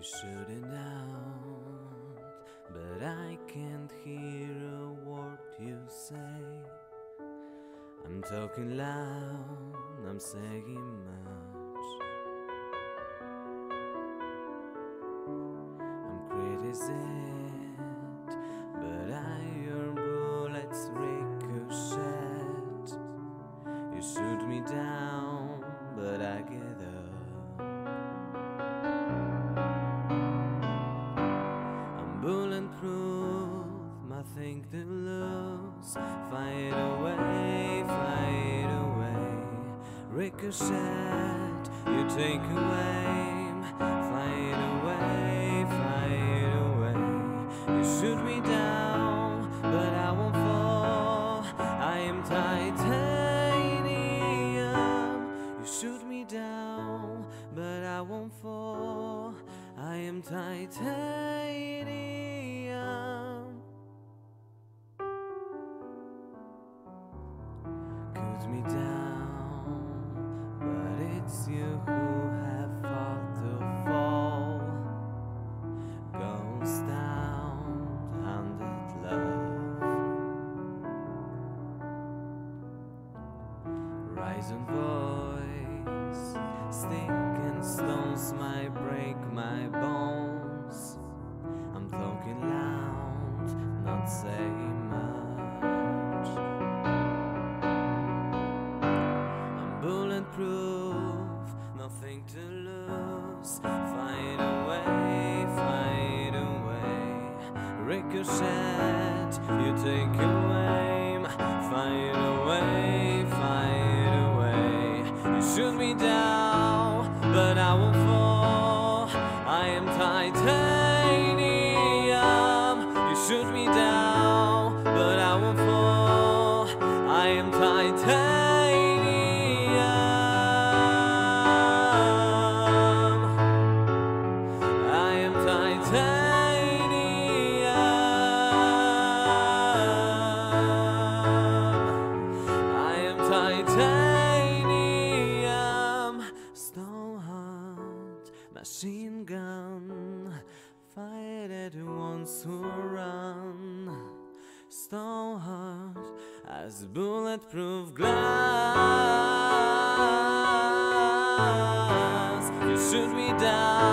You shouldn't out, but I can't hear a word you say. I'm talking loud, I'm saying much. I'm criticized, but I your bullets ricochet. You shoot me down, but I get up. Nothing to lose. Fight away, fight away. Ricochet, you take away. Fight away, fight away. You shoot me down, but I won't fall. I am titanium. You shoot me down, but I won't fall. I am titanium. Me down, but it's you who have fought to fall. Goes down, handed love. Rising voice, stick and stones might break my bones. I'm talking loud, not saying bulletproof, nothing to lose. Fight away, fight away. Ricochet, you take aim. Fight away, fight titanium. Stone heart, machine gun. Fight at ones who run. Stone heart as bulletproof glass. You shoot me down,